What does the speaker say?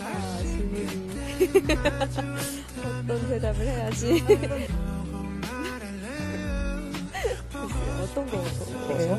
아, 질문이. 어떤 대답을 해야지. 글쎄요, 어떤 거, 어떤 거예요?